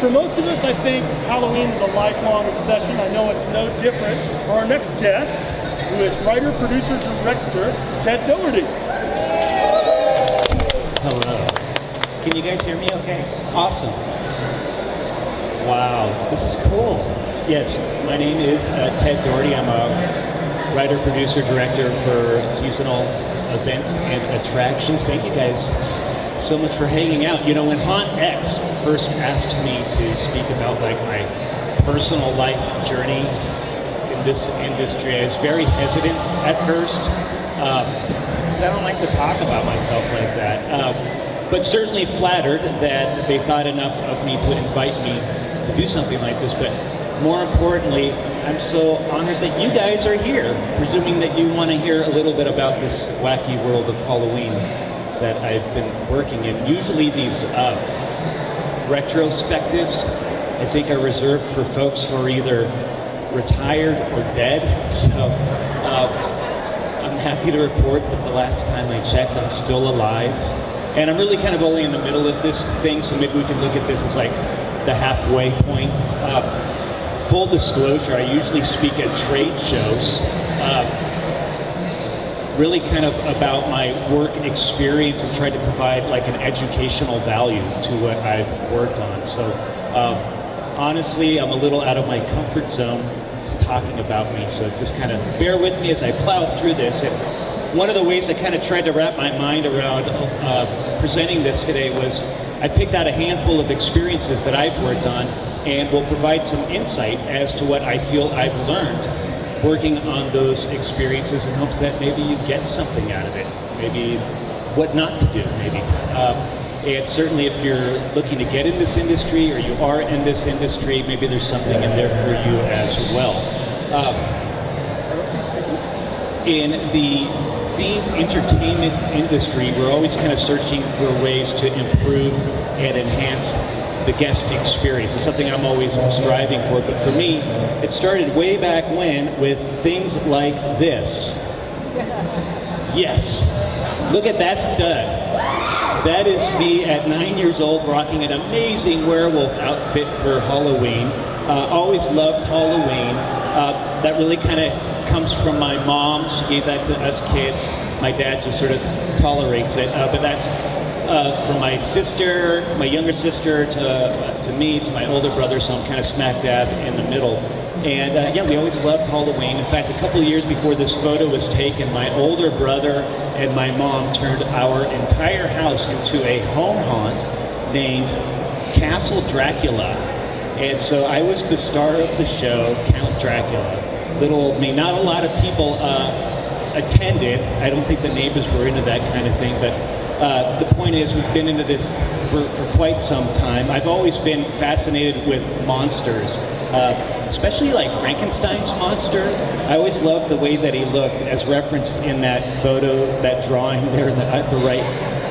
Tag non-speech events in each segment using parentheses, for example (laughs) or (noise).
For most of us, I think Halloween is a lifelong obsession. I know it's no different for our next guest, who is writer, producer, director Ted Dougherty. Hello. Can you guys hear me okay? Awesome. Wow, this is cool. Yes, my name is uh, Ted Dougherty. I'm a writer, producer, director for seasonal events and attractions. Thank you guys so much for hanging out. You know, when Haunt X first asked me to speak about like my personal life journey in this industry, I was very hesitant at first because I don't like to talk about myself like that. Um, but certainly flattered that they thought enough of me to invite me to do something like this. But more importantly, I'm so honored that you guys are here, presuming that you want to hear a little bit about this wacky world of Halloween that I've been working in. Usually these uh, retrospectives, I think, are reserved for folks who are either retired or dead. (laughs) So uh, I'm happy to report that the last time I checked, I'm still alive. And I'm really kind of only in the middle of this thing, so maybe we can look at this as like the halfway point. Uh, full disclosure, I usually speak at trade shows. Uh, really kind of about my work experience and try to provide like an educational value to what I've worked on. So um, honestly, I'm a little out of my comfort zone talking about me. So just kind of bear with me as I plow through this. And one of the ways I kind of tried to wrap my mind around uh, presenting this today was I picked out a handful of experiences that I've worked on and will provide some insight as to what I feel I've learned working on those experiences in hopes that maybe you get something out of it. Maybe what not to do, maybe. Um, and certainly if you're looking to get in this industry or you are in this industry, maybe there's something in there for you as well. Um, in the themed entertainment industry, we're always kind of searching for ways to improve and enhance the guest experience. It's something I'm always striving for. But for me, it started way back when with things like this. (laughs) Yes. Look at that stud. That is me at nine years old rocking an amazing werewolf outfit for Halloween. Uh, always loved Halloween. Uh, that really kind of comes from my mom. She gave that to us kids. My dad just sort of tolerates it. Uh, but that's uh, from my sister, my younger sister, to, uh, to me, to my older brother, so I'm kind of smack dab in the middle. And uh, yeah, we always loved Halloween. In fact, a couple years before this photo was taken, my older brother and my mom turned our entire house into a home haunt named Castle Dracula. And so I was the star of the show, Count Dracula. Little old me. Not a lot of people uh, attended. I don't think the neighbors were into that kind of thing, but uh, the point is, we've been into this for, for quite some time. I've always been fascinated with monsters, uh, especially like Frankenstein's monster. I always loved the way that he looked, as referenced in that photo, that drawing (laughs) there in the upper right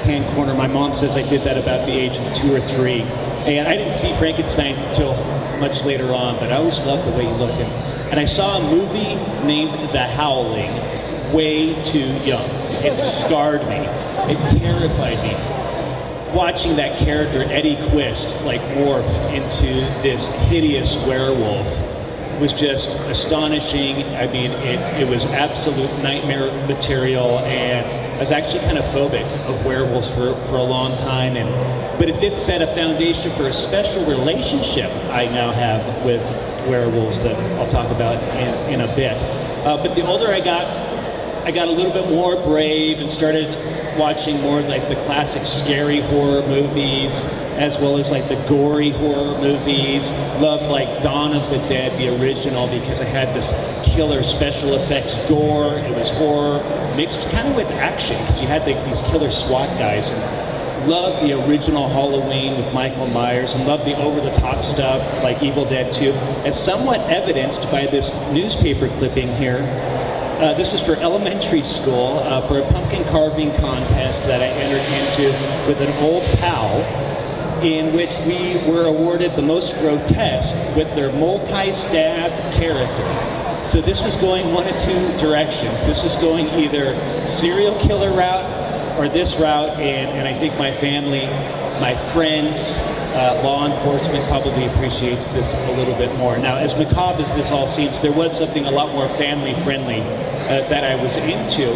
hand corner. My mom says I did that about the age of two or three. And I didn't see Frankenstein until much later on, but I always loved the way he looked. And, and I saw a movie named The Howling way too young. It scarred me. It terrified me. Watching that character, Eddie Quist, like morph into this hideous werewolf was just astonishing. I mean, it, it was absolute nightmare material, and I was actually kind of phobic of werewolves for, for a long time. And but it did set a foundation for a special relationship I now have with werewolves that I'll talk about in, in a bit. Uh, but the older I got, I got a little bit more brave and started watching more like the classic scary horror movies as well as like the gory horror movies. Loved like Dawn of the Dead, the original, because it had this killer special effects gore. It was horror mixed kind of with action because you had like these killer SWAT guys. And loved the original Halloween with Michael Myers and loved the over-the-top stuff like Evil Dead 2, as somewhat evidenced by this newspaper clipping here uh, this was for elementary school uh, for a pumpkin carving contest that I entered into with an old pal in which we were awarded the most grotesque with their multi-stabbed character. So this was going one of two directions. This was going either serial killer route or this route, and, and I think my family, my friends, uh, law enforcement probably appreciates this a little bit more. Now, as macabre as this all seems, there was something a lot more family friendly uh, that I was into.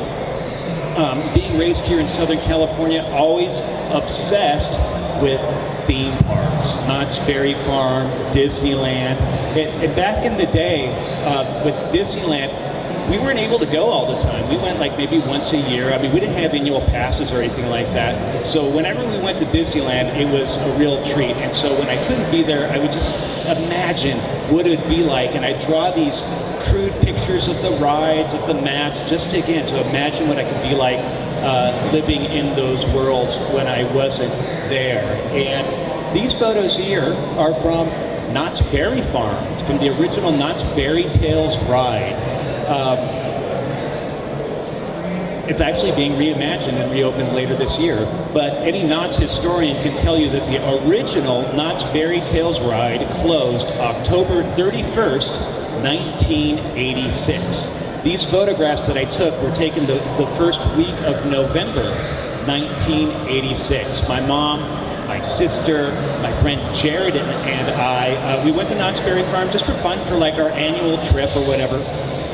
Um, being raised here in Southern California, always obsessed with theme parks, Knott's Berry Farm, Disneyland. And, and back in the day, uh, with Disneyland, we weren't able to go all the time. We went like maybe once a year. I mean, we didn't have annual passes or anything like that. So whenever we went to Disneyland, it was a real treat. And so when I couldn't be there, I would just imagine what it would be like. And I draw these crude pictures of the rides, of the maps, just again to imagine what I could be like uh, living in those worlds when I wasn't there. And these photos here are from Knott's Berry Farm. It's from the original Knott's Berry Tales ride. Um, it's actually being reimagined and reopened later this year. But any Knott's historian can tell you that the original Knott's Berry Tales ride closed October 31st, 1986. These photographs that I took were taken the, the first week of November 1986. My mom, my sister, my friend Jared, and I, uh, we went to Knott's Berry Farm just for fun for like our annual trip or whatever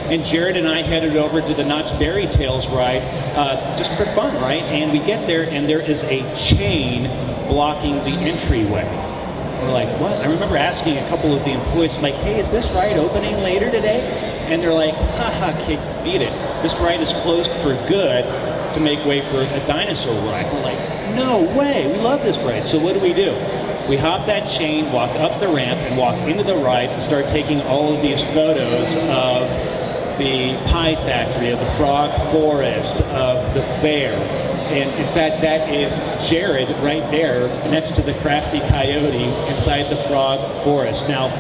and Jared and I headed over to the Knott's Berry Tales ride uh, just for fun, right? And we get there, and there is a chain blocking the entryway. We're like, what? I remember asking a couple of the employees, like, hey, is this ride opening later today? And they're like, haha, kid, beat it. This ride is closed for good to make way for a dinosaur ride. We're like, no way, we love this ride. So what do we do? We hop that chain, walk up the ramp, and walk into the ride and start taking all of these photos of the pie factory, of the frog forest, of the fair. And in fact, that is Jared right there next to the crafty coyote inside the frog forest. Now,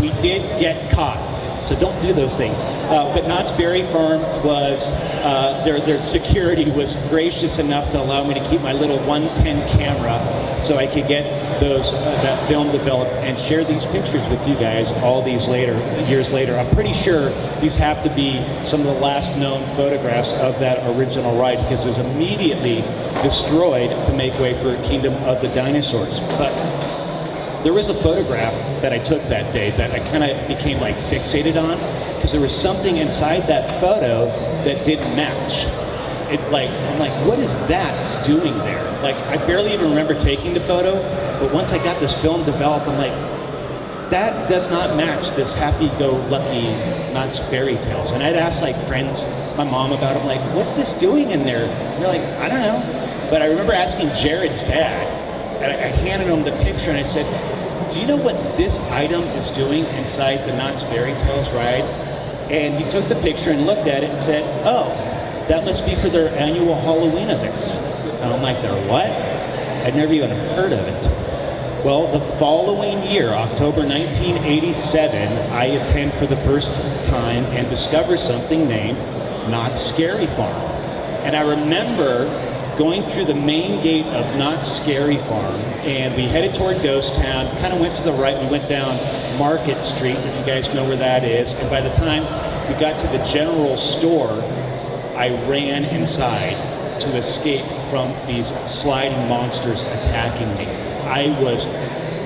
we did get caught so don't do those things. Uh, but Knott's Berry Farm was, uh, their, their security was gracious enough to allow me to keep my little 110 camera so I could get those uh, that film developed and share these pictures with you guys all these later years later. I'm pretty sure these have to be some of the last known photographs of that original ride because it was immediately destroyed to make way for Kingdom of the Dinosaurs. But there was a photograph that I took that day that I kind of became like fixated on because there was something inside that photo that didn't match. It like I'm like, what is that doing there? Like I barely even remember taking the photo, but once I got this film developed, I'm like, that does not match this happy-go-lucky Knott's Berry Tales. And I'd ask like friends, my mom about it. I'm like, what's this doing in there? And they're like, I don't know. But I remember asking Jared's dad, and I handed him the picture and I said, do you know what this item is doing inside the Knott's Berry Tales ride? And he took the picture and looked at it and said, oh, that must be for their annual Halloween event. And I'm like, their what? I'd never even heard of it. Well, the following year, October 1987, I attend for the first time and discover something named Knott's Scary Farm. And I remember going through the main gate of Knott's Scary Farm, and we headed toward Ghost Town. Kind of went to the right. We went down Market Street, if you guys know where that is. And by the time we got to the general store, I ran inside to escape from these sliding monsters attacking me. I was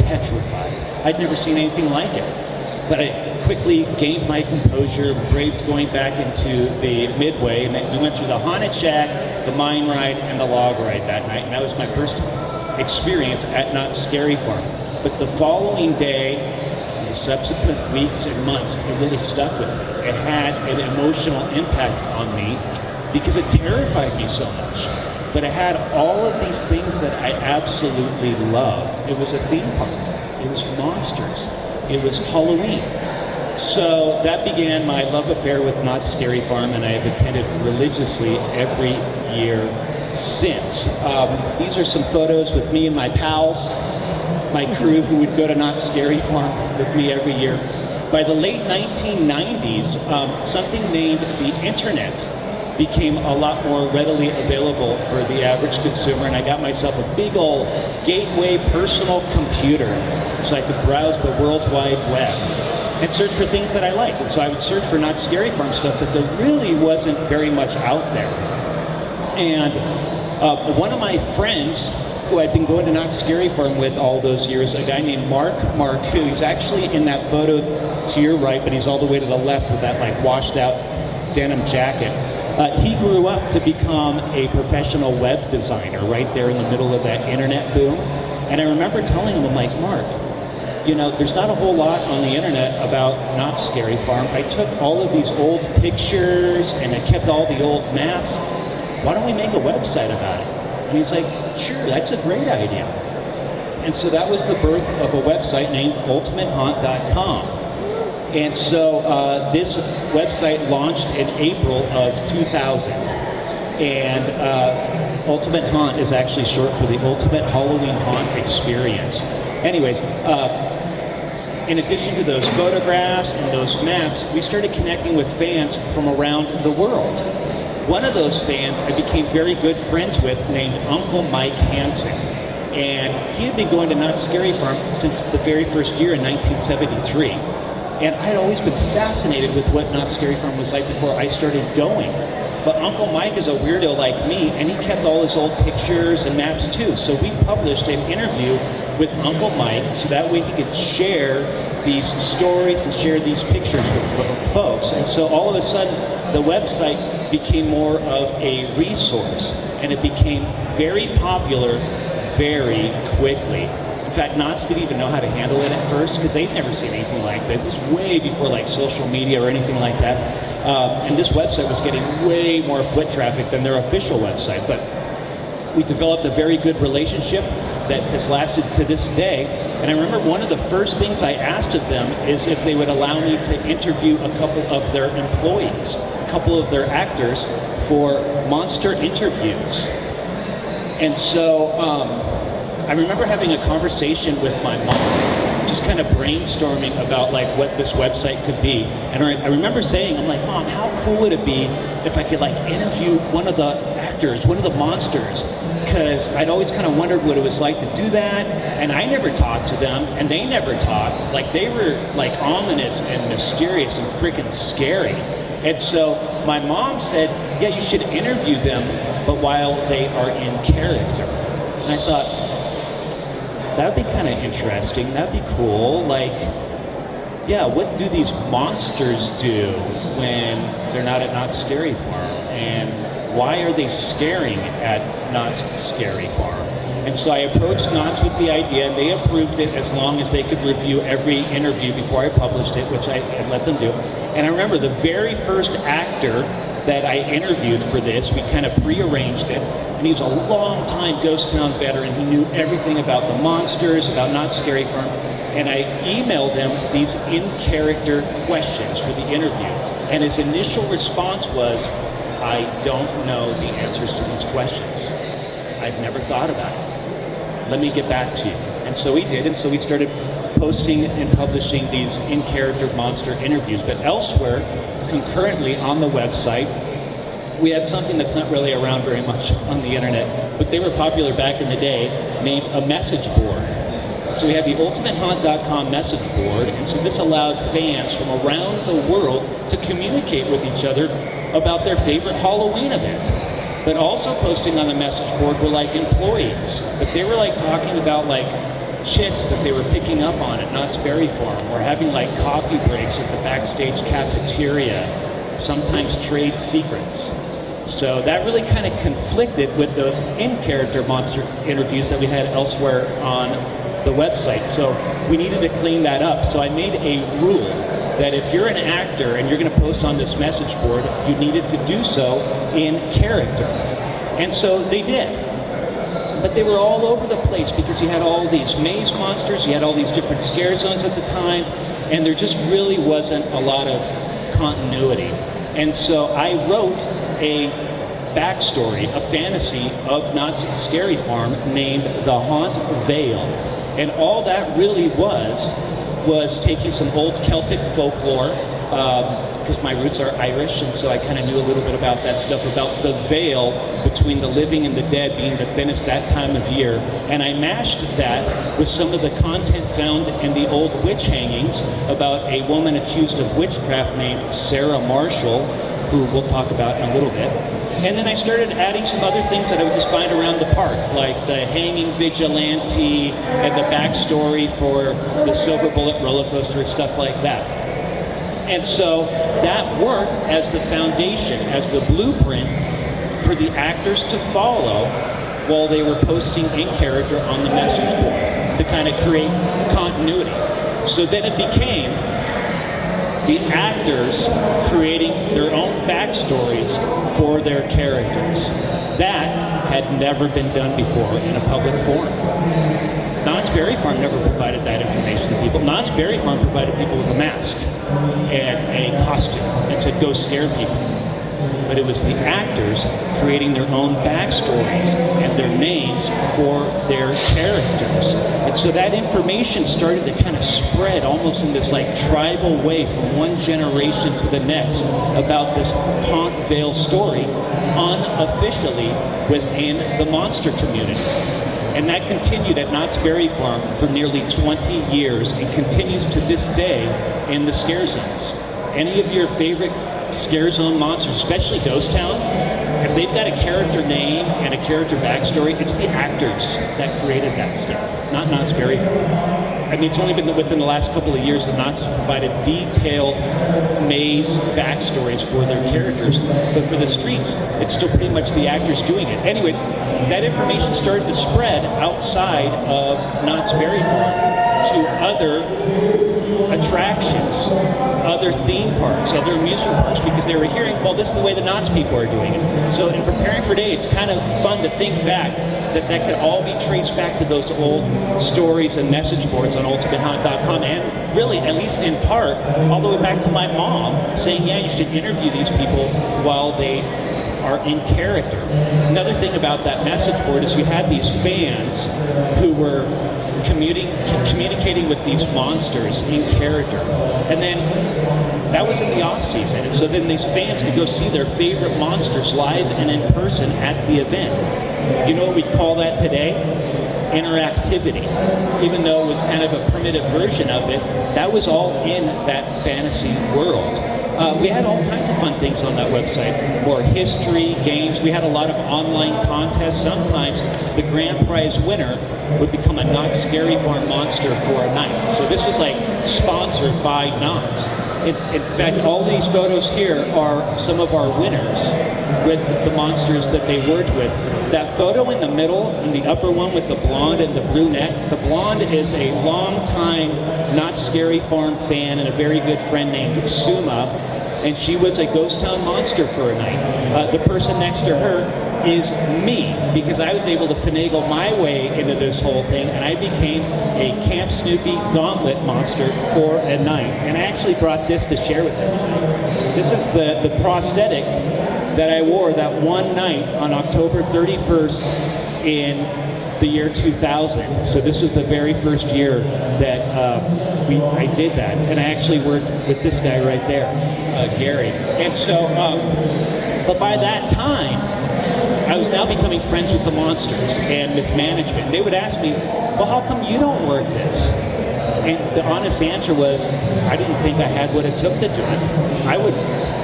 petrified. I'd never seen anything like it. But I quickly gained my composure, braved going back into the midway, and then we went through the haunted shack, the mine ride, and the log ride that night. And that was my first experience at Knott's Scary Farm. But the following day, the subsequent weeks and months, it really stuck with me. It had an emotional impact on me because it terrified me so much. But it had all of these things that I absolutely loved. It was a theme park. It was monsters it was Halloween. So that began my love affair with Knott's Scary Farm, and I have attended religiously every year since. Um, these are some photos with me and my pals, my crew who would go to Knott's Scary Farm with me every year. By the late 1990s, um, something named the internet became a lot more readily available for the average consumer, and I got myself a big old gateway personal computer so I could browse the World Wide Web and search for things that I liked. And so I would search for Knott's Scary Farm stuff, but there really wasn't very much out there. And Uh, one of my friends who I'd been going to Knott's Scary Farm with all those years, a guy named Mark Mark, who's actually in that photo to your right, but he's all the way to the left with that like washed out denim jacket. Uh, he grew up to become a professional web designer right there in the middle of that internet boom. And I remember telling him, I'm like, Mark, you know, there's not a whole lot on the internet about Knott's Scary Farm. I took all of these old pictures and I kept all the old maps. Why don't we make a website about it? And he's like, sure, that's a great idea. And so that was the birth of a website named ultimatehaunt.com. And so uh, this website launched in April of 2000. And uh, Ultimate Haunt is actually short for the Ultimate Halloween Haunt Experience. Anyways, uh, in addition to those photographs and those maps, we started connecting with fans from around the world. One of those fans I became very good friends with named Uncle Mike Hansen. And he had been going to Knott's Scary Farm since the very first year in 1973. And I had always been fascinated with what Knott's Scary Farm was like before I started going. But Uncle Mike is a weirdo like me, and he kept all his old pictures and maps too. So we published an interview with Uncle Mike so that way he could share these stories and share these pictures with folks. And so all of a sudden, the website became more of a resource and it became very popular very quickly. In fact, Knott's didn't even know how to handle it at first because they'd never seen anything like this. This is way before like social media or anything like that. Um, and this website was getting way more foot traffic than their official website. But we developed a very good relationship that has lasted to this day. And I remember one of the first things I asked of them is if they would allow me to interview a couple of their employees a couple of their actors for monster interviews. And so um, I remember having a conversation with my mom, just kind of brainstorming about like what this website could be. And I, I remember saying, I'm like, Mom, how cool would it be if I could like interview one of the actors, one of the monsters? Because I'd always kind of wondered what it was like to do that, and I never talked to them, and they never talked. Like they were like ominous and mysterious and freaking scary. And so my mom said, yeah, you should interview them, but while they are in character. And I thought, that would be kind of interesting. That'd be cool. Like, yeah, what do these monsters do when they're not at Knott's Scary Farm? And why are they scaring at Knott's Scary Farm? And so I approached Knott's with the idea, and they approved it as long as they could review every interview before I published it, which I, let them do. And I remember the very first actor that I interviewed for this, we kind of prearranged it, and he was a long time Ghost Town veteran. He knew everything about the monsters, about Knott's Scary Farm, and I emailed him these in-character questions for the interview. And his initial response was, I don't know the answers to these questions. I've never thought about it. Let me get back to you. And so he did, and so we started posting and publishing these in character monster interviews. But elsewhere, concurrently on the website, we had something that's not really around very much (laughs) on the internet, but they were popular back in the day, named a message board. So we had the ultimatehaunt.com message board, and so this allowed fans from around the world to communicate with each other about their favorite Halloween event. But also posting on the message board were like employees, but they were like talking about like chicks that they were picking up on at Knott's Berry Farm or having like coffee breaks at the backstage cafeteria, sometimes trade secrets. So that really kind of conflicted with those in-character monster interviews that we had elsewhere on the website. So we needed to clean that up. So I made a rule that if you're an actor and you're going to post on this message board, you needed to do so in character. And so they did but they were all over the place because you had all these maze monsters, you had all these different scare zones at the time, and there just really wasn't a lot of continuity. And so I wrote a backstory, a fantasy of Knott's Scary Farm named The Haunt Vale. And all that really was, was taking some old Celtic folklore um, because my roots are Irish, and so I kind of knew a little bit about that stuff about the veil between the living and the dead being the thinnest that time of year. And I mashed that with some of the content found in the old witch hangings about a woman accused of witchcraft named Sarah Marshall, who we'll talk about in a little bit. And then I started adding some other things that I would just find around the park, like the hanging vigilante and the backstory for the Silver Bullet roller coaster and stuff like that. And so that worked as the foundation, as the blueprint for the actors to follow while they were posting in character on the message board to kind of create continuity. So then it became the actors creating their own backstories for their characters. That had never been done before in a public forum. Knott's Berry Farm never provided that information to people. Knott's Berry Farm provided people with a mask and a costume and said, go scare people but it was the actors creating their own backstories and their names for their characters. And so that information started to kind of spread almost in this like tribal way from one generation to the next about this Haunt Vale story unofficially within the monster community. And that continued at Knott's Berry Farm for nearly 20 years and continues to this day in the scare zones. Any of your favorite scare zone monsters, especially Ghost Town, if they've got a character name and a character backstory, it's the actors that created that stuff, not Knott's Berry Farm. I mean, it's only been within the last couple of years that Knott's has provided detailed maze backstories for their characters, but for the streets, it's still pretty much the actors doing it. Anyways, that information started to spread outside of Knott's Berry Farm to other attractions, other theme parks, other amusement parks, because they were hearing, well, this is the way the Knott's people are doing it. So in preparing for today, it's kind of fun to think back that that could all be traced back to those old stories and message boards on ultimatehaunt.com and really, at least in part, all the way back to my mom saying, yeah, you should interview these people while they are in character. Another thing about that message board is you had these fans who were communicating with these monsters in character. And then that was in the off season. And so then these fans could go see their favorite monsters live and in person at the event. You know what we call that today? interactivity. Even though it was kind of a primitive version of it, that was all in that fantasy world. Uh, we had all kinds of fun things on that website. More history, games. We had a lot of online contests. Sometimes the grand prize winner would become a Knott's Scary Farm monster for a night. So this was like sponsored by Knott's. In, in, fact, all these photos here are some of our winners with the monsters that they worked with. That photo in the middle, and the upper one with the blonde and the brunette, the blonde is a long-time Knott's Scary Farm fan and a very good friend named Suma, and she was a ghost town monster for a night. Uh, the person next to her is me because I was able to finagle my way into this whole thing and I became a Camp Snoopy gauntlet monster for a night. And I actually brought this to share with everybody. This is the, the prosthetic that I wore that one night on October 31st in the year 2000. So this was the very first year that uh, we, I did that. And I actually worked with this guy right there, uh, Gary. And so, um, but by that time, I was now becoming friends with the monsters and with management. They would ask me, well, how come you don't work this? And the honest answer was, I didn't think I had what it took to do it. I would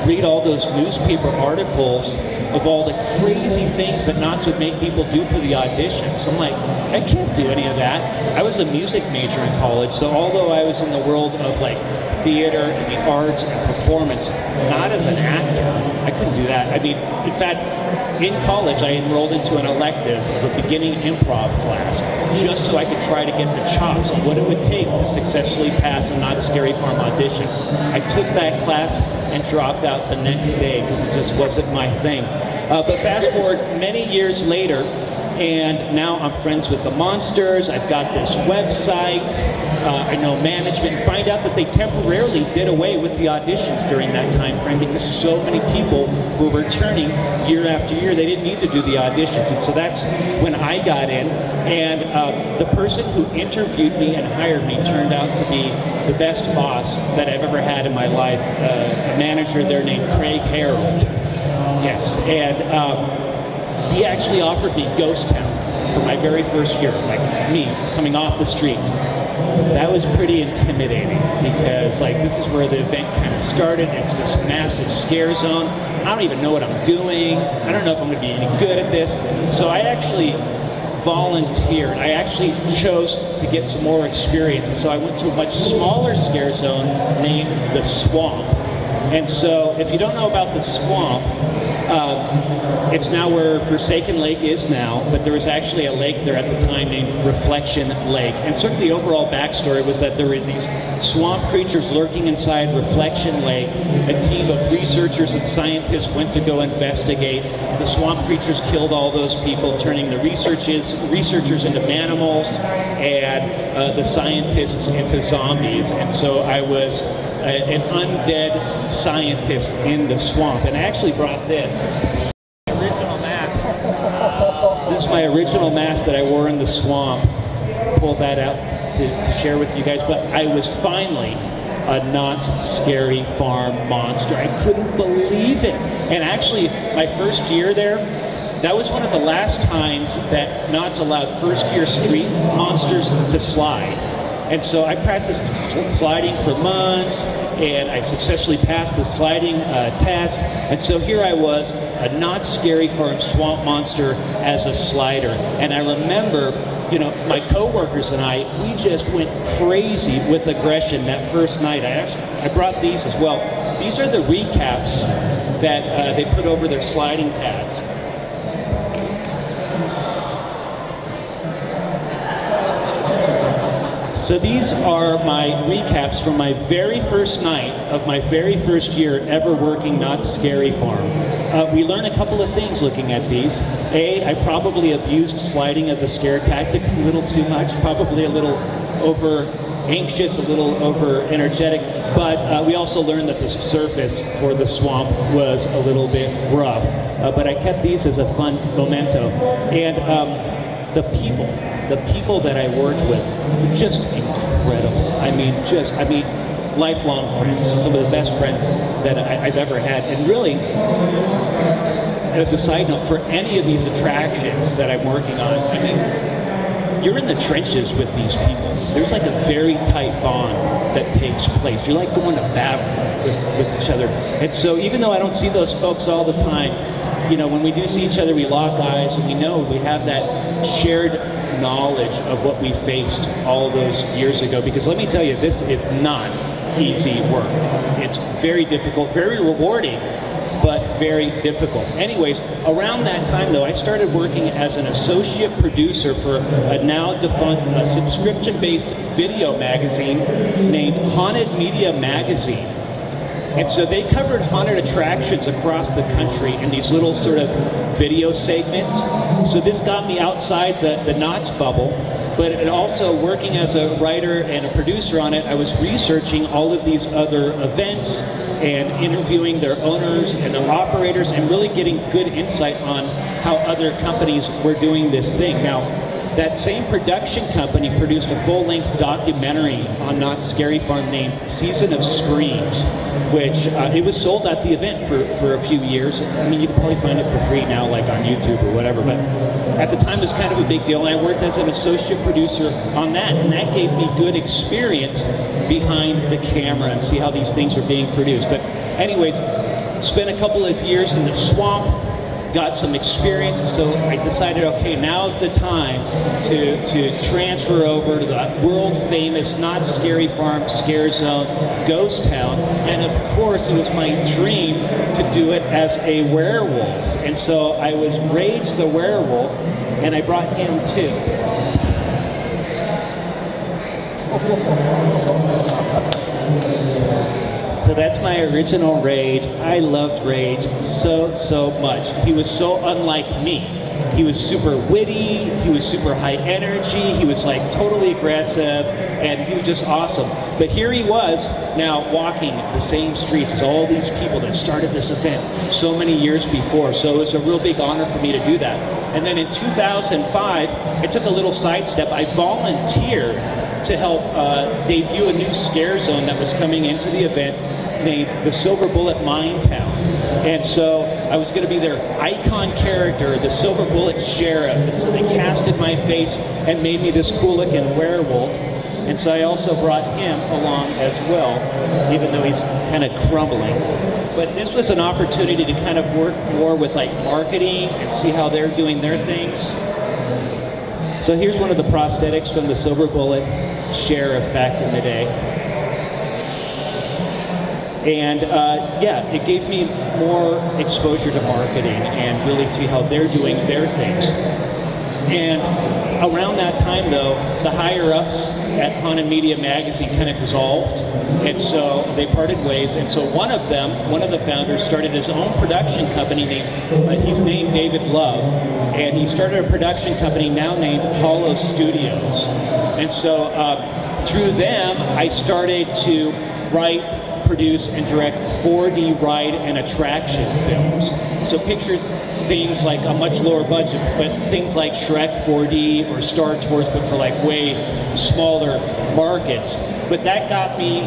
read all those newspaper articles of all the crazy things that Knott's would make people do for the auditions. I'm like, I can't do any of that. I was a music major in college, so although I was in the world of like theater and the arts and performance, not as an actor, I couldn't do that. I mean, in fact, in college, I enrolled into an elective of a beginning improv class just so I could try to get the chops of what it would take to successfully pass a Knott's Scary Farm audition. I took that class and dropped out the next day because it just wasn't my thing. Uh, but fast forward many years later, and now I'm friends with the monsters. I've got this website. Uh, I know management. Find out that they temporarily did away with the auditions during that time frame because so many people were returning year after year. They didn't need to do the auditions, and so that's when I got in. And uh, the person who interviewed me and hired me turned out to be the best boss that I've ever had in my life. Uh, a manager there named Craig Harold. Yes, and. Um, he actually offered me Ghost Town for my very first year, like me coming off the streets. That was pretty intimidating because like this is where the event kind of started. It's this massive scare zone. I don't even know what I'm doing. I don't know if I'm going to be any good at this. So I actually volunteered. I actually chose to get some more experience. And so I went to a much smaller scare zone named the Swamp. And so if you don't know about the Swamp, um, it's now where Forsaken Lake is now, but there was actually a lake there at the time named Reflection Lake. And sort of the overall backstory was that there were these swamp creatures lurking inside Reflection Lake. A team of researchers and scientists went to go investigate. The swamp creatures killed all those people, turning the researchers, researchers into manimals and uh, the scientists into zombies. And so I was an undead scientist in the swamp. And I actually brought this original mask. This is my original mask that I wore in the swamp. Pulled that out to, to share with you guys. But I was finally a Knott's Scary Farm monster. I couldn't believe it. And actually, my first year there, that was one of the last times that Knott's allowed first year street monsters to slide. And so I practiced sliding for months, and I successfully passed the sliding uh, test. And so here I was, a Knott's Scary Farm swamp monster as a slider. And I remember, you know, my coworkers and I, we just went crazy with aggression that first night. I actually, I brought these as well. These are the recaps that uh, they put over their sliding pads. So these are my recaps from my very first night of my very first year ever working Knott's Scary Farm. Uh, we learn a couple of things looking at these. A, I probably abused sliding as a scare tactic a little too much, probably a little over anxious, a little over energetic, but uh, we also learned that the surface for the swamp was a little bit rough. Uh, but I kept these as a fun memento. And um, the people, the people that I worked with were just incredible. I mean, just, I mean, lifelong friends, some of the best friends that I, have ever had. And really, as a side note, for any of these attractions that I'm working on, I mean, you're in the trenches with these people. There's like a very tight bond that takes place. You're like going to battle with, with each other. And so even though I don't see those folks all the time, you know, when we do see each other, we lock eyes and we know we have that shared knowledge of what we faced all those years ago. Because let me tell you, this is not easy work. It's very difficult, very rewarding, but very difficult. Anyways, around that time though, I started working as an associate producer for a now defunct subscription-based video magazine named Haunted Media Magazine. And so they covered haunted attractions across the country in these little sort of video segments. So this got me outside the, the Knott's bubble, but also working as a writer and a producer on it, I was researching all of these other events and interviewing their owners and their operators and really getting good insight on how other companies were doing this thing. Now, that same production company produced a full-length documentary on Knott's Scary Farm named Season of Screams, which uh, it was sold at the event for, for a few years. I mean, you can probably find it for free now, like on YouTube or whatever, but at the time it was kind of a big deal, and I worked as an associate producer on that, and that gave me good experience behind the camera and see how these things are being produced. But anyways, spent a couple of years in the swamp, got some experience, so I decided, okay, now's the time to, to transfer over to the world famous Knott's Scary Farm Scare Zone Ghost Town. And of course, it was my dream to do it as a werewolf. And so I was Rage the Werewolf, and I brought him too. (laughs) So that's my original Rage. I loved Rage so, so much. He was so unlike me. He was super witty, he was super high energy, he was like totally aggressive, and he was just awesome. But here he was now walking the same streets as all these people that started this event so many years before. So it was a real big honor for me to do that. And then in 2005, I took a little sidestep. I volunteered to help uh, debut a new scare zone that was coming into the event named the Silver Bullet Mine Town. And so I was going to be their icon character, the Silver Bullet Sheriff. And so they casted my face and made me this cool looking werewolf. And so I also brought him along as well, even though he's kind of crumbling. But this was an opportunity to kind of work more with like marketing and see how they're doing their things. So here's one of the prosthetics from the Silver Bullet Sheriff back in the day. And uh, yeah, it gave me more exposure to marketing and really see how they're doing their things. And around that time, though, the higher ups at Haunted Media Magazine kind of dissolved, and so they parted ways. And so one of them, one of the founders, started his own production company named. Uh, he's named David Love, and he started a production company now named Hollow Studios. And so uh, through them, I started to write produce and direct 4D ride and attraction films. So picture things like a much lower budget, but things like Shrek 4D or Star Tours, but for like way smaller markets. But that got me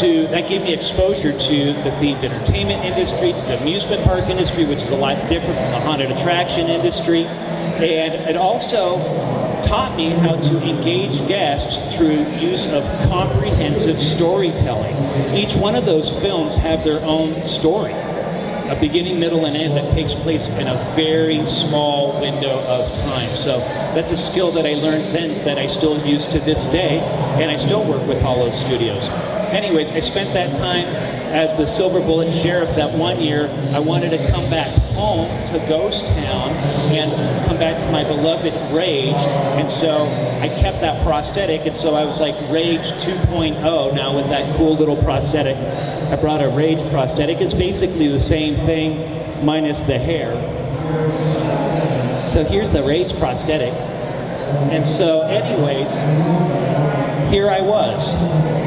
to that gave me exposure to the themed entertainment industry, to the amusement park industry, which is a lot different from the haunted attraction industry, and it also taught me how to engage guests through use of comprehensive storytelling. Each one of those films have their own story, a beginning, middle, and end that takes place in a very small window of time. So that's a skill that I learned then that I still use to this day, and I still work with Hollow Studios. Anyways, I spent that time as the Silver Bullet Sheriff that one year. I wanted to come back home to Ghost Town and come back to my beloved Rage. And so I kept that prosthetic. And so I was like Rage 2.0 now with that cool little prosthetic. I brought a Rage prosthetic. It's basically the same thing minus the hair. So here's the Rage prosthetic. And so, anyways, here I was,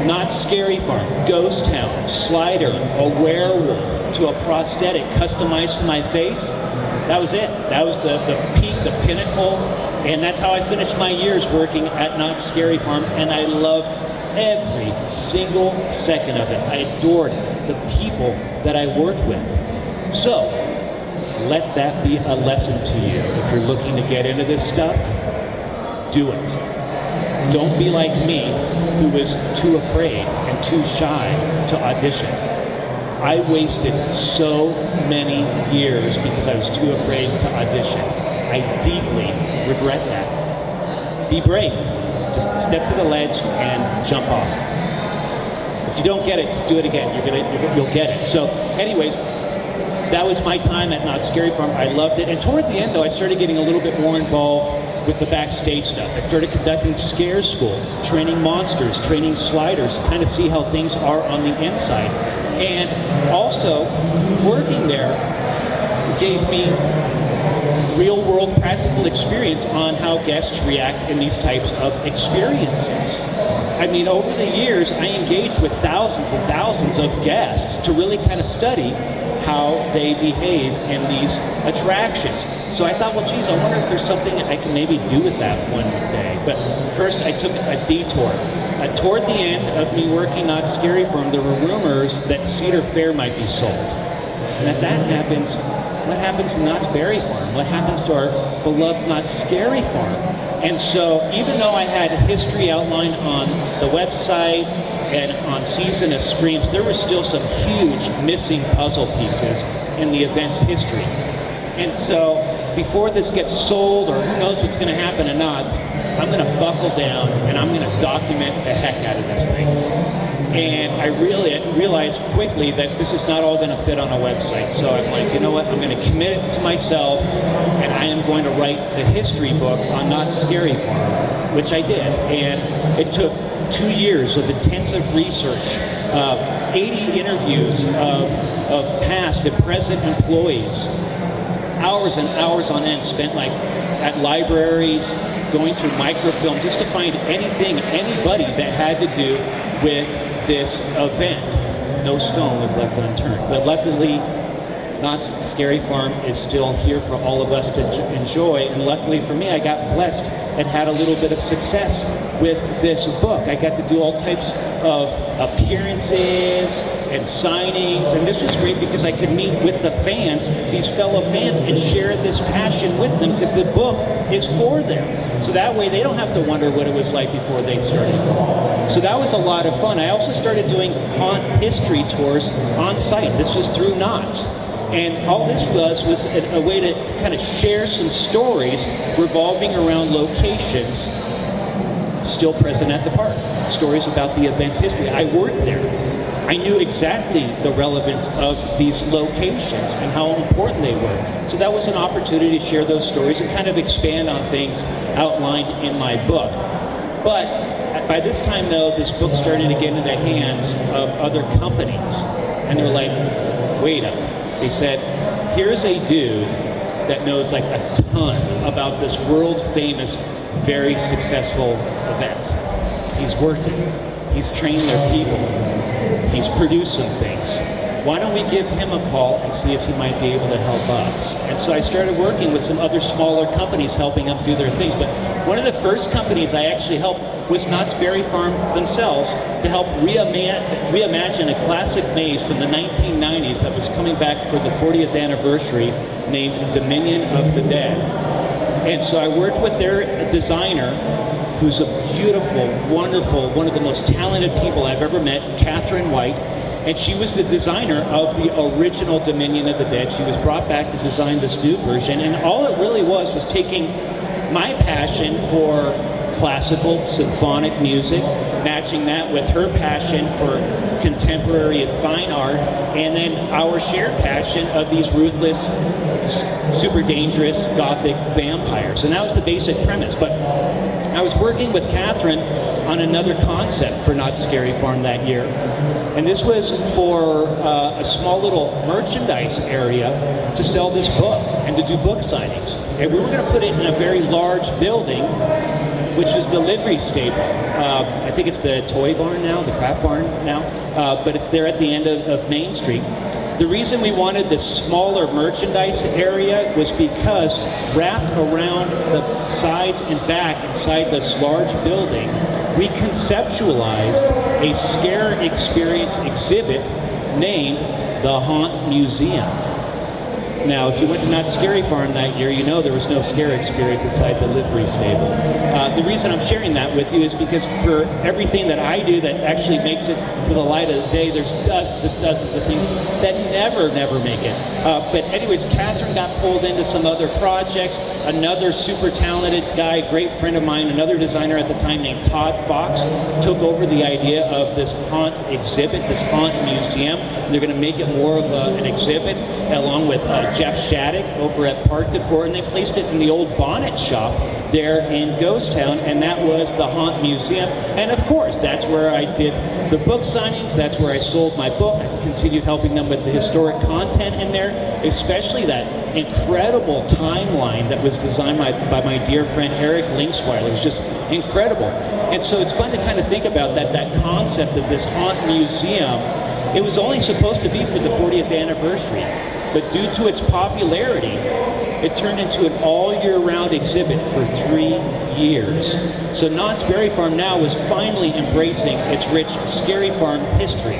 Knott's Scary Farm, Ghost Town, Slider, a werewolf, to a prosthetic customized to my face. That was it. That was the, the peak, the pinnacle. And that's how I finished my years working at Knott's Scary Farm. And I loved every single second of it. I adored the people that I worked with. So, let that be a lesson to you. If you're looking to get into this stuff, do it. Don't be like me, who was too afraid and too shy to audition. I wasted so many years because I was too afraid to audition. I deeply regret that. Be brave. Just step to the ledge and jump off. If you don't get it, just do it again. You're gonna, you'll get it. So, anyways, that was my time at Knott's Scary Farm. I loved it. And toward the end, though, I started getting a little bit more involved with the backstage stuff. I started conducting scare school, training monsters, training sliders, kind of see how things are on the inside. And also, working there gave me real world practical experience on how guests react in these types of experiences. I mean, over the years, I engaged with thousands and thousands of guests to really kind of study how they behave in these attractions. So I thought, well, geez, I wonder if there's something I can maybe do with that one day. But first, I took a detour. Uh, toward the end of me working Knott's Scary Farm, there were rumors that Cedar Fair might be sold. And if that happens, what happens to Knott's Berry Farm? What happens to our beloved Knott's Scary Farm? And so, even though I had history outlined on the website and on Season of Screams, there were still some huge missing puzzle pieces in the event's history. And so, before this gets sold or who knows what's going to happen to Knott's, I'm going to buckle down and I'm going to document the heck out of this thing. And I really realized quickly that this is not all going to fit on a website. So I'm like, you know what? I'm going to commit it to myself and I am going to write the history book on Knott's Scary Farm, which I did. And it took two years of intensive research, uh, 80 interviews of, of past and present employees, hours and hours on end spent like at libraries, going through microfilm just to find anything, anybody that had to do with this event. No stone was left unturned. But luckily, Knott's Scary Farm is still here for all of us to enjoy. And luckily for me, I got blessed and had a little bit of success with this book. I got to do all types of appearances and signings, and this was great because I could meet with the fans, these fellow fans, and share this passion with them because the book is for them. So that way they don't have to wonder what it was like before they started So that was a lot of fun. I also started doing haunt history tours on site. This was through Knott's. And all this was was a, a way to, to kind of share some stories revolving around locations still present at the park. Stories about the event's history. I worked there. I knew exactly the relevance of these locations and how important they were. So that was an opportunity to share those stories and kind of expand on things outlined in my book. But by this time, though, this book started to get into the hands of other companies. And they're like, wait a They said, here's a dude that knows like a ton about this world famous, very successful event. He's worked it. He's trained their people. He's produced some things. Why don't we give him a call and see if he might be able to help us? And so I started working with some other smaller companies helping them do their things. But one of the first companies I actually helped was Knott's Berry Farm themselves to help reima- reimagine a classic maze from the 1990s that was coming back for the 40th anniversary named Dominion of the Dead. And so I worked with their designer who's a beautiful, wonderful, one of the most talented people I've ever met, Catherine White. And she was the designer of the original Dominion of the Dead. She was brought back to design this new version. And all it really was was taking my passion for classical symphonic music, matching that with her passion for contemporary and fine art, and then our shared passion of these ruthless, super dangerous gothic vampires. And that was the basic premise. But I was working with Catherine on another concept for Knott's Scary Farm that year. And this was for uh, a small little merchandise area to sell this book and to do book signings. And we were going to put it in a very large building, which was the livery stable. Uh, I think it's the toy barn now, the craft barn now, uh, but it's there at the end of, of Main Street. The reason we wanted this smaller merchandise area was because wrapped around the sides and back inside this large building, we conceptualized a scare experience exhibit named the Haunt Museum. Now, if you went to Knott's Scary Farm that year, you know there was no scare experience inside the livery stable. Uh, the reason I'm sharing that with you is because for everything that I do that actually makes it to the light of the day, there's dozens and dozens of things that never, never make it. Uh, but anyways, Catherine got pulled into some other projects. Another super talented guy, great friend of mine, another designer at the time named Todd Fox, took over the idea of this haunt exhibit, this haunt museum. They're going to make it more of a, an exhibit along with uh, Jeff Shattuck over at Park Decor, and they placed it in the old bonnet shop there in Ghost Town, and that was the Haunt Museum. And of course, that's where I did the book signings, that's where I sold my book. I continued helping them with the historic content in there, especially that incredible timeline that was designed by, by my dear friend Eric Linksweiler. It was just incredible. And so it's fun to kind of think about that, that concept of this haunt museum. It was only supposed to be for the 40th anniversary. But due to its popularity, it turned into an all year round exhibit for three years. So Knott's Berry Farm now was finally embracing its rich Scary Farm history.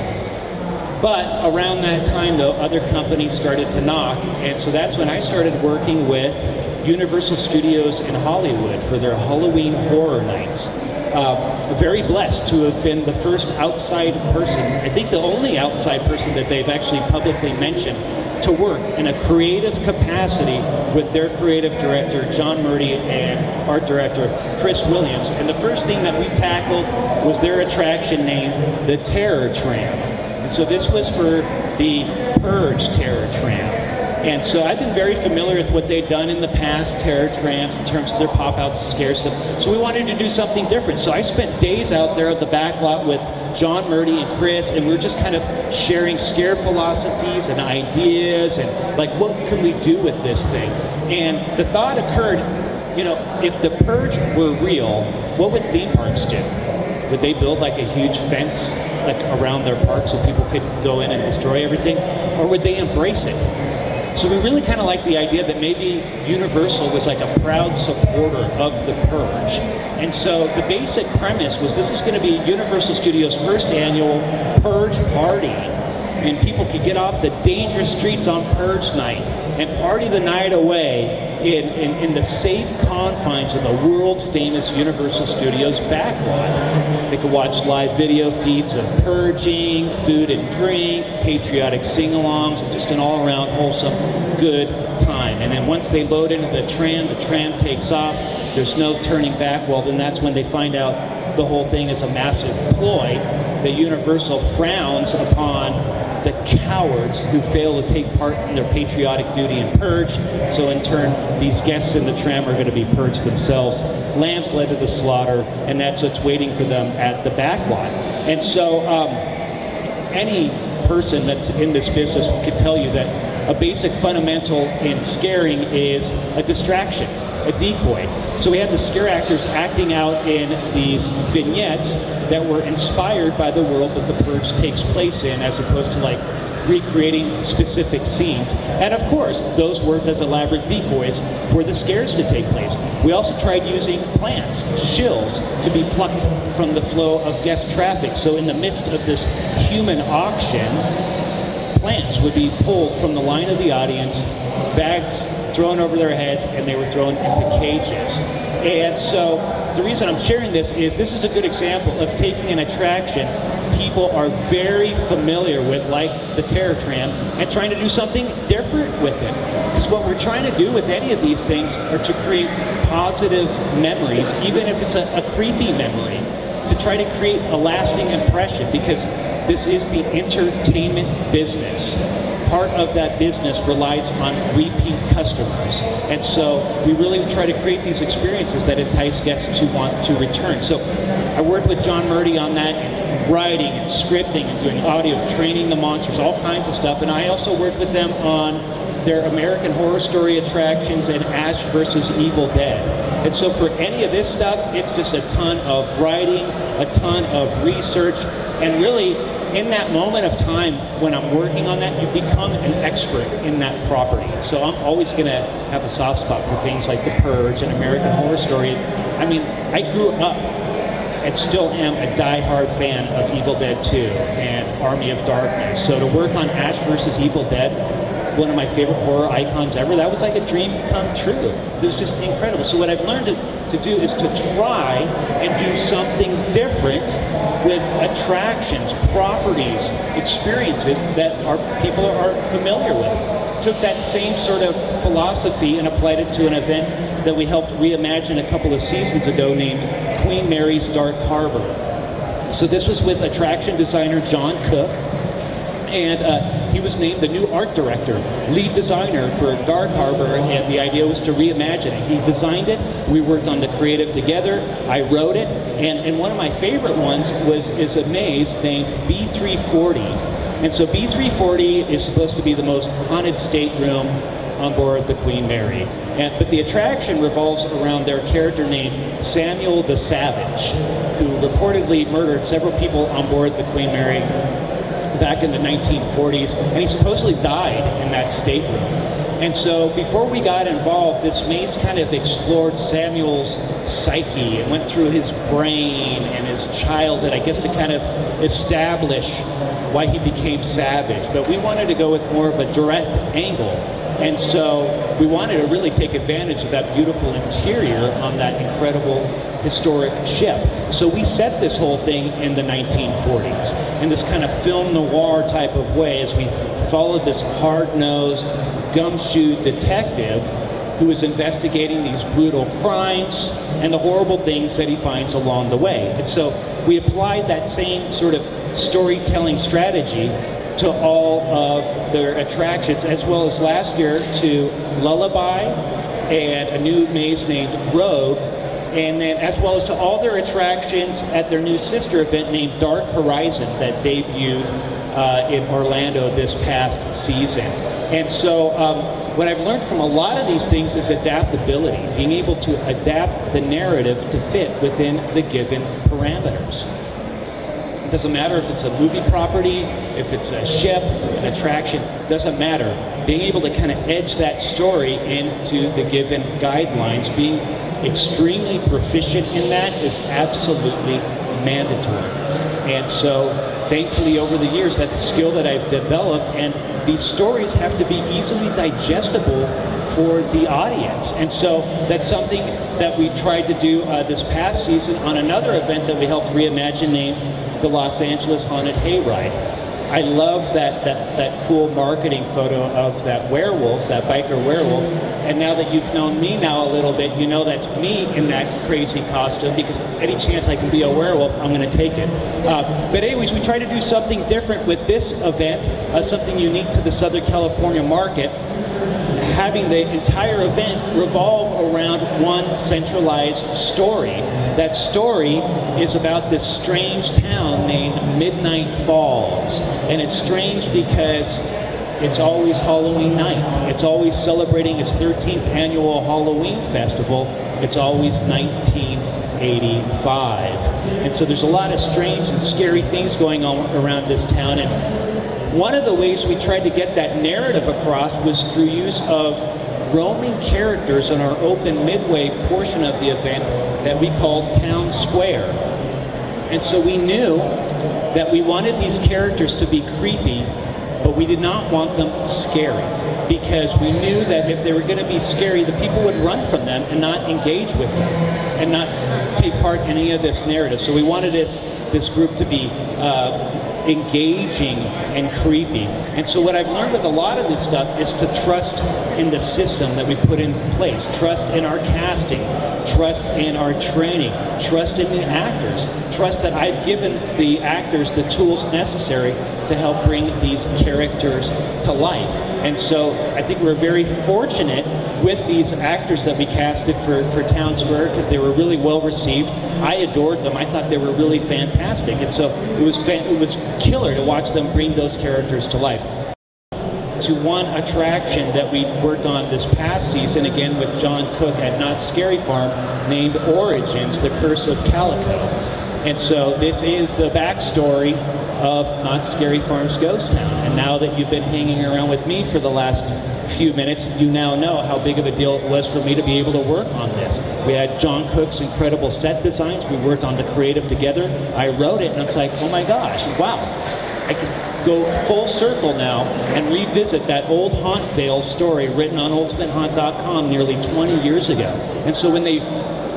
But around that time, though, other companies started to knock, and so that's when I started working with Universal Studios in Hollywood for their Halloween Horror Nights. Uh, very blessed to have been the first outside person, I think the only outside person that they've actually publicly mentioned to work in a creative capacity with their creative director, John Murdy, and art director, Chris Williams. And the first thing that we tackled was their attraction named the Terror Tram. And so this was for the Purge Terror Tram. And so I've been very familiar with what they've done in the past, Terror Trams, in terms of their pop outs and scare stuff. So we wanted to do something different. So I spent days out there at the back lot with John Murdy and Chris, and we are just kind of sharing scare philosophies and ideas and like what can we do with this thing. And the thought occurred, you know, if the purge were real, what would theme parks do? Would they build like a huge fence like around their park so people could go in and destroy everything? Or would they embrace it? So we really kind of like the idea that maybe Universal was like a proud supporter of the Purge. And so the basic premise was this is going to be Universal Studios' first annual Purge party. And people could get off the dangerous streets on Purge night and party the night away in, in, in the safe confines of the world famous Universal Studios backlot. They could watch live video feeds of purging, food and drink, patriotic sing alongs, and just an all around wholesome good time. And then once they load into the tram, the tram takes off, there's no turning back. Well, then that's when they find out the whole thing is a massive ploy. The Universal frowns upon the cowards who fail to take part in their patriotic duty and purge. So, in turn, these guests in the tram are going to be purged themselves. Lambs led to the slaughter, and that's what's waiting for them at the back lot. And so, um, any person that's in this business could tell you that a basic fundamental in scaring is a distraction, a decoy. So we had the scare actors acting out in these vignettes that were inspired by the world that the purge takes place in, as opposed to like recreating specific scenes. And of course, those worked as elaborate decoys for the scares to take place. We also tried using plants, shills, to be plucked from the flow of guest traffic. So in the midst of this human auction, plants would be pulled from the line of the audience, bags thrown over their heads, and they were thrown into cages. And so the reason I'm sharing this is this is a good example of taking an attraction people are very familiar with, like the Terror Tram, and trying to do something different with it. Because what we're trying to do with any of these things are to create positive memories, even if it's a, a creepy memory, to try to create a lasting impression, because this is the entertainment business part of that business relies on repeat customers. And so we really try to create these experiences that entice guests to want to return. So I worked with John Murdy on that, writing and scripting and doing audio, training the monsters, all kinds of stuff. And I also worked with them on their American Horror Story attractions and Ash versus Evil Dead. And so for any of this stuff, it's just a ton of writing, a ton of research, and really in that moment of time when I'm working on that, you become an expert in that property. So I'm always going to have a soft spot for things like The Purge and American Horror Story. I mean, I grew up and still am a die-hard fan of Evil Dead 2 and Army of Darkness. So to work on Ash versus Evil Dead one of my favorite horror icons ever. That was like a dream come true. It was just incredible. So what I've learned to, to do is to try and do something different with attractions, properties, experiences that our people are familiar with. Took that same sort of philosophy and applied it to an event that we helped reimagine a couple of seasons ago named Queen Mary's Dark Harbor. So this was with attraction designer John Cook, and uh, he was named the new art director, lead designer for Dark Harbor, and the idea was to reimagine it. He designed it. We worked on the creative together. I wrote it, and, and one of my favorite ones was is a maze named B340. And so B340 is supposed to be the most haunted stateroom on board the Queen Mary. And, but the attraction revolves around their character named Samuel the Savage, who reportedly murdered several people on board the Queen Mary back in the 1940s, and he supposedly died in that stateroom. And so before we got involved, this maze kind of explored Samuel's psyche and went through his brain and his childhood, I guess to kind of establish why he became savage. But we wanted to go with more of a direct angle. And so we wanted to really take advantage of that beautiful interior on that incredible historic ship. So we set this whole thing in the 1940s in this kind of film noir type of way as we followed this hard-nosed, gumshoe detective who is investigating these brutal crimes and the horrible things that he finds along the way. And so we applied that same sort of storytelling strategy to all of their attractions, as well as last year to Lullaby and a new maze named Rogue, and then as well as to all their attractions at their new sister event named Dark Horizon that debuted uh, in Orlando this past season. And so, um, what I've learned from a lot of these things is adaptability, being able to adapt the narrative to fit within the given parameters. Doesn't matter if it's a movie property, if it's a ship, an attraction, doesn't matter. Being able to kind of edge that story into the given guidelines, being extremely proficient in that is absolutely mandatory. And so, thankfully, over the years, that's a skill that I've developed, and these stories have to be easily digestible for the audience. And so, that's something that we tried to do uh, this past season on another event that we helped reimagine named the Los Angeles Haunted Hayride. I love that, that, that cool marketing photo of that werewolf, that biker werewolf. And now that you've known me now a little bit, you know that's me in that crazy costume because any chance I can be a werewolf, I'm going to take it. Uh, but anyways, we try to do something different with this event, uh, something unique to the Southern California market having the entire event revolve around one centralized story. That story is about this strange town named Midnight Falls. And it's strange because it's always Halloween night. It's always celebrating its 13th annual Halloween festival. It's always 1985. And so there's a lot of strange and scary things going on around this town. And one of the ways we tried to get that narrative across was through use of roaming characters on our open midway portion of the event that we called Town Square. And so we knew that we wanted these characters to be creepy, but we did not want them scary because we knew that if they were going to be scary, the people would run from them and not engage with them and not take part in any of this narrative. So we wanted this this group to be uh, engaging and creepy. And so what I've learned with a lot of this stuff is to trust in the system that we put in place, trust in our casting, trust in our training, trust in the actors, trust that I've given the actors the tools necessary to help bring these characters to life. And so I think we're very fortunate with these actors that we casted for, for Town Square because they were really well received. I adored them. I thought they were really fantastic. And so it was, it was killer to watch them bring those characters to life to one attraction that we worked on this past season, again with John Cook at Knott's Scary Farm, named Origins, The Curse of Calico. And so this is the backstory of Knott's Scary Farm's Ghost Town. And now that you've been hanging around with me for the last few minutes, you now know how big of a deal it was for me to be able to work on this. We had John Cook's incredible set designs. We worked on the creative together. I wrote it, and it's like, oh my gosh, wow. I can go full circle now and revisit that old Haunt Veil story written on UltimateHaunt.com nearly 20 years ago. And so when they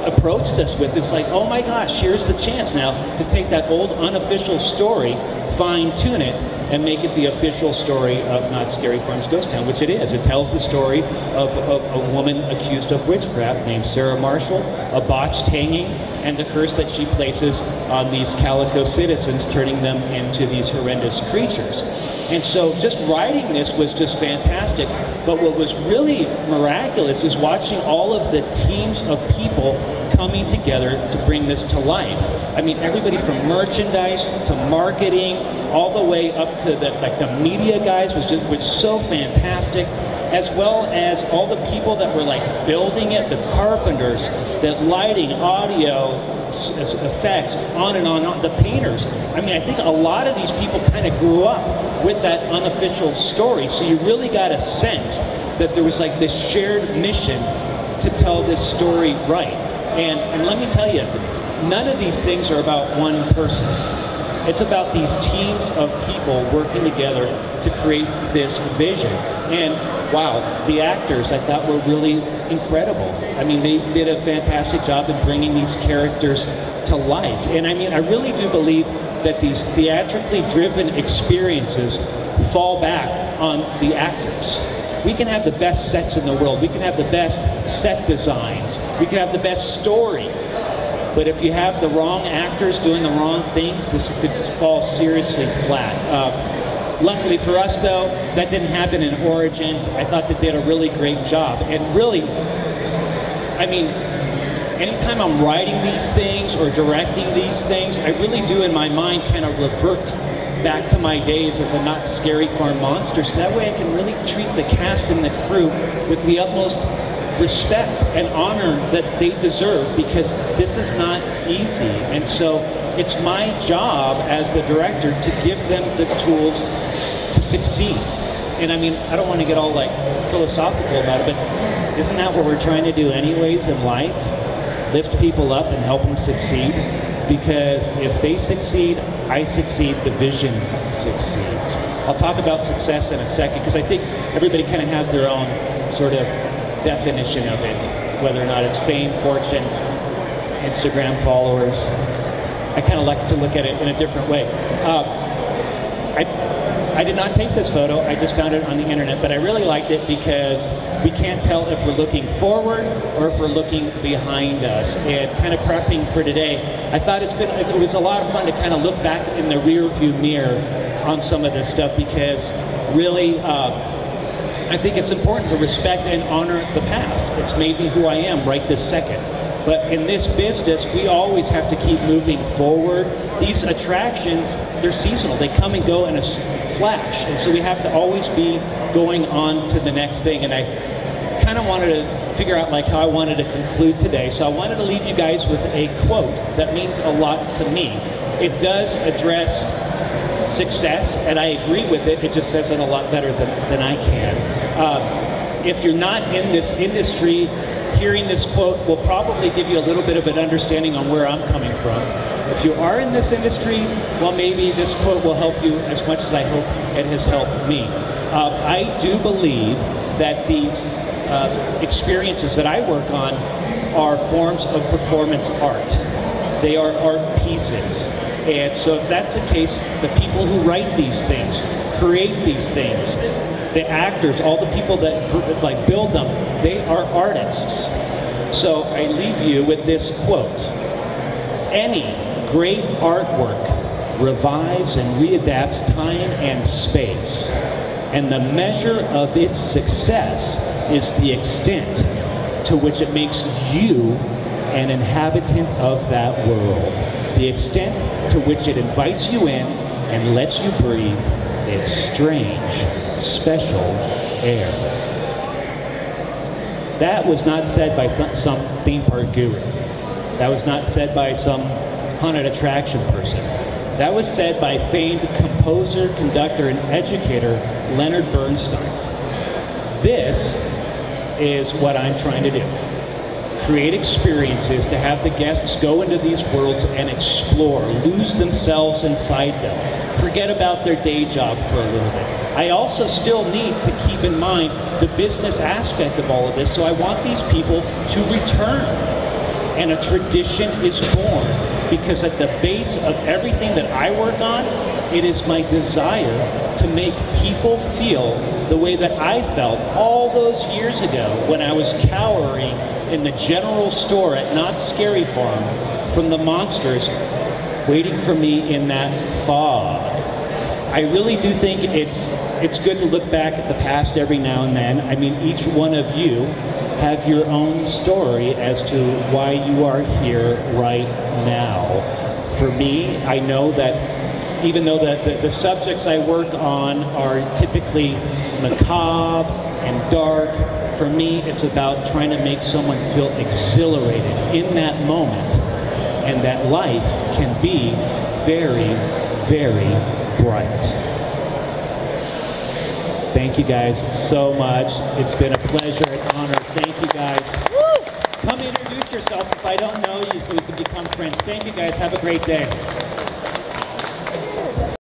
approached us with, it's like, oh my gosh, here's the chance now to take that old unofficial story, fine tune it, and make it the official story of Knott's Scary Farms Ghost Town, which it is. It tells the story of, of a woman accused of witchcraft named Sarah Marshall, a botched hanging, and the curse that she places on these calico citizens, turning them into these horrendous creatures. And so just writing this was just fantastic. But what was really miraculous is watching all of the teams of people coming together to bring this to life. I mean, everybody from merchandise to marketing, all the way up to the like the media guys was just was so fantastic as well as all the people that were like building it, the carpenters, the lighting, audio, effects, on and on, and on. The painters. I mean, I think a lot of these people kind of grew up with that unofficial story, so you really got a sense that there was like this shared mission to tell this story right. And and let me tell you, none of these things are about one person. It's about these teams of people working together to create this vision. And wow, the actors I thought were really incredible. I mean, they did a fantastic job in bringing these characters to life. And I mean, I really do believe that these theatrically driven experiences fall back on the actors. We can have the best sets in the world. We can have the best set designs. We can have the best story. But if you have the wrong actors doing the wrong things, this could fall seriously flat. Uh, luckily for us, though, that didn't happen in Origins. I thought they did a really great job. And really, I mean, anytime I'm writing these things or directing these things, I really do in my mind kind of revert back to my days as a Knott's Scary Farm monster. So that way I can really treat the cast and the crew with the utmost respect and honor that they deserve because this is not easy. And so it's my job as the director to give them the tools to succeed. And I mean, I don't want to get all like philosophical about it, but isn't that what we're trying to do anyways in life? Lift people up and help them succeed. Because if they succeed, I succeed, the vision succeeds. I'll talk about success in a second because I think everybody kind of has their own sort of definition of it, whether or not it's fame, fortune, Instagram followers. I kind of like to look at it in a different way. Uh, I, I did not take this photo, I just found it on the internet, but I really liked it because we can't tell if we're looking forward or if we're looking behind us. And kind of prepping for today, I thought it's been, it was a lot of fun to kind of look back in the rear view mirror on some of this stuff because really, uh, I think it's important to respect and honor the past. It's made me who I am right this second. But in this business, we always have to keep moving forward. These attractions, they're seasonal. They come and go in a flash. And so we have to always be going on to the next thing. And I kind of wanted to figure out like how I wanted to conclude today. So I wanted to leave you guys with a quote that means a lot to me. It does address success, and I agree with it. It just says it a lot better than, than I can. Uh, if you're not in this industry, hearing this quote will probably give you a little bit of an understanding on where I'm coming from. If you are in this industry, well, maybe this quote will help you as much as I hope it has helped me. Uh, I do believe that these uh, experiences that I work on are forms of performance art. They are art pieces. And so if that's the case, the people who write these things, create these things, the actors, all the people that like build them, they are artists. So I leave you with this quote. Any great artwork revives and readapts time and space. And the measure of its success is the extent to which it makes you an inhabitant of that world. The extent to which it invites you in and lets you breathe its strange, special air. That was not said by th- some theme park guru. That was not said by some haunted attraction person. That was said by famed composer, conductor, and educator Leonard Bernstein. This is what I'm trying to do create experiences to have the guests go into these worlds and explore, lose themselves inside them, forget about their day job for a little bit. I also still need to keep in mind the business aspect of all of this, so I want these people to return. And a tradition is born because at the base of everything that I work on, it is my desire to make people feel the way that I felt all those years ago when I was cowering in the general store at Knott's Scary Farm from the monsters waiting for me in that fog. I really do think it's it's good to look back at the past every now and then. I mean, each one of you have your own story as to why you are here right now. For me, I know that even though the, the, the subjects I work on are typically macabre and dark, for me, it's about trying to make someone feel exhilarated in that moment and that life can be very, very bright. Thank you guys so much. It's been a pleasure, an honor. Thank you guys. Come introduce yourself if I don't know you so we can become friends. Thank you guys. Have a great day.